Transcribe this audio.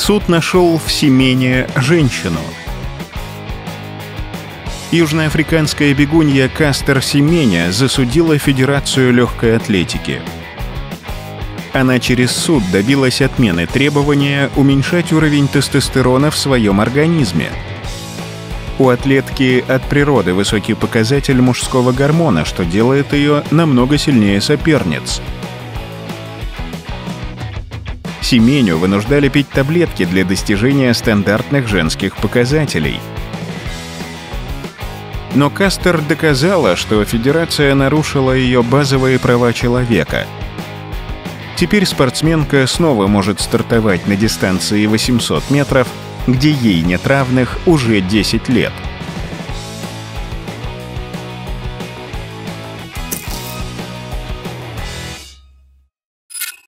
Суд нашел в Семене женщину. Южноафриканская бегунья Кастер Семеня засудила Федерацию легкой атлетики. Она через суд добилась отмены требования уменьшать уровень тестостерона в своем организме. У атлетки от природы высокий показатель мужского гормона, что делает ее намного сильнее соперниц – Семеню вынуждали пить таблетки для достижения стандартных женских показателей. Но Кастер доказала, что Федерация нарушила ее базовые права человека. Теперь спортсменка снова может стартовать на дистанции 800 метров, где ей нет равных уже 10 лет –